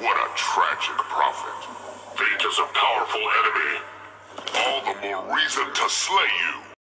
What a tragic prophet. Fate is a powerful enemy. All the more reason to slay you.